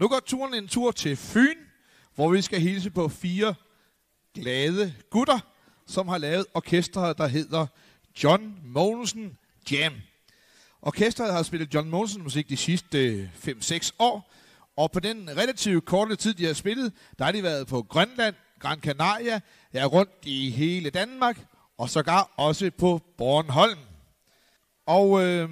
Nu går turen en tur til Fyn, hvor vi skal hilse på fire glade gutter, som har lavet orkestret, der hedder John Mogensen Jam. Orkestret har spillet John Mogensen musik de sidste øh, 5-6 år, og på den relativt korte tid, de har spillet, der har de været på Grønland, Gran Canaria, ja, rundt i hele Danmark, og sågar også på Bornholm. Og øh,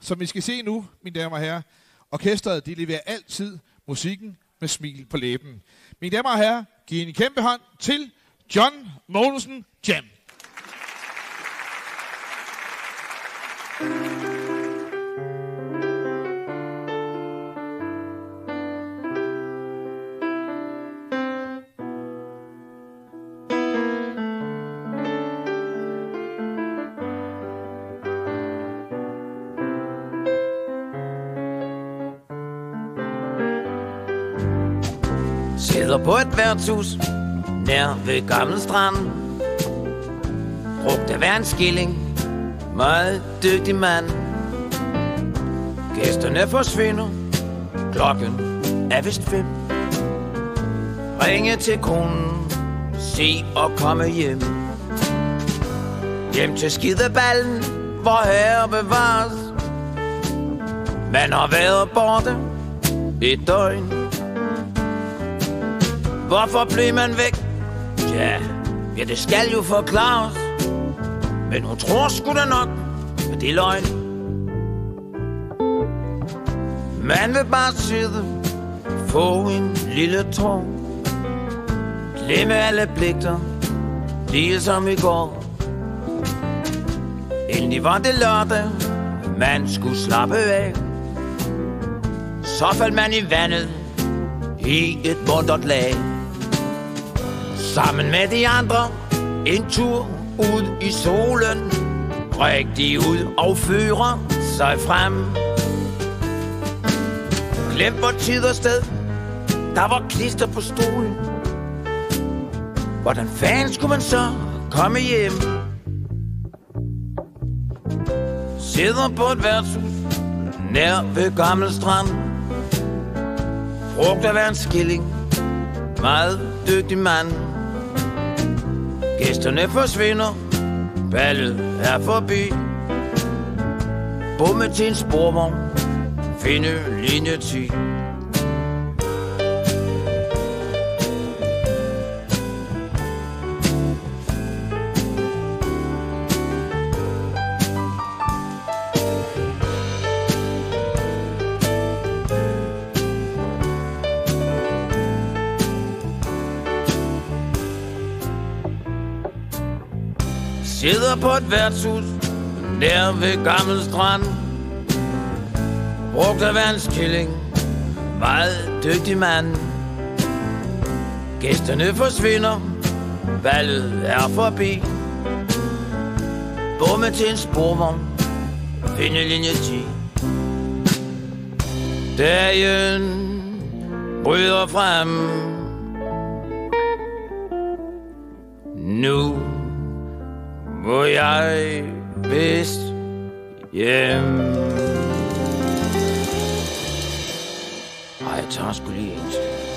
som I skal se nu, mine damer og herrer, orkestret de leverer altid musikken med smil på læben. Mine damer og herrer, giv en kæmpe hånd til John Mogensen Jam. Sidder på et værtshus nær ved Gammel Strand. Brugte hver en skilling. Meget dygtig mand. Gæsterne forsvinder. Klokken er vist fem. Ringe til konen. Se og komme hjem. Hjem til skideballen Hvor herre bevares. Man har været borte Et døgn. Hvorfor blev man væk? Ja, ja det skal jo forklares. Men hun tror sgu da nok, at det er løgn. Man vil bare sidde, få en lille tår. Glemme alle pligter, ligesom i går. Endelig var det lørdag, man skulle slappe af. Så faldt man i vandet, i et mundret lag. Sammen med de andre. En tur ud i solen. Rigtig ud og fører sig frem. Glem hvor tid og sted. Der var klister på stolen. Hvordan fanden skulle man så komme hjem? Sidder på et værtshus Nær ved Gammel Strand. Frugt af en skilling. Meget dygtig mand. Gæsterne forsvinder Ballet er forbi. Bumme til en sporvogn Finde linje 10 Sidder på et værtshus Nær ved Gammel Strand. Brugt af vandskilling. Meget dygtig mand. Gæsterne forsvinder. Valget er forbi. Bomme til en sporvogn. Finde linje 10 Dagen bryder frem. Nu må jeg vist hjem. Ej, jeg tager sgu lige en til.